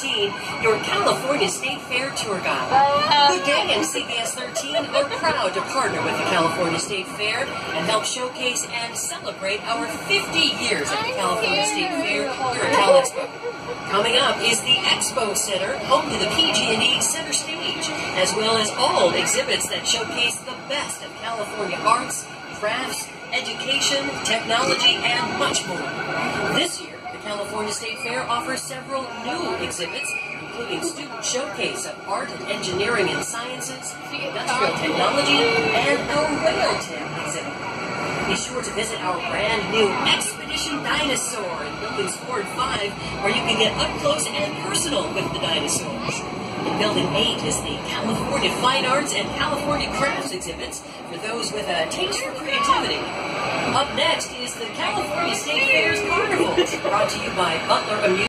13, your California State Fair tour guide. Uh, Good Day and CBS 13 are proud to partner with the California State Fair and help showcase and celebrate our 50 years at the California State Fair here at Cal Expo. Coming up is the Expo Center, home to the PG&E Center Stage, as well as all exhibits that showcase the best of California arts, crafts, education, technology, and much more. This year, the California State Fair offers several new exhibits, including student showcase of art and engineering and sciences, industrial technology, and a rail tip exhibit. Be sure to visit our brand new Expedition Dinosaur in buildings 4 and 5, where you can get up close and personal with the dinosaurs. In Building 8 is the California Fine Arts and California Crafts exhibits for those with a taste for creativity. Up next is the California State Fair's Carnival, brought to you by Butler Amusement.